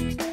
Bye.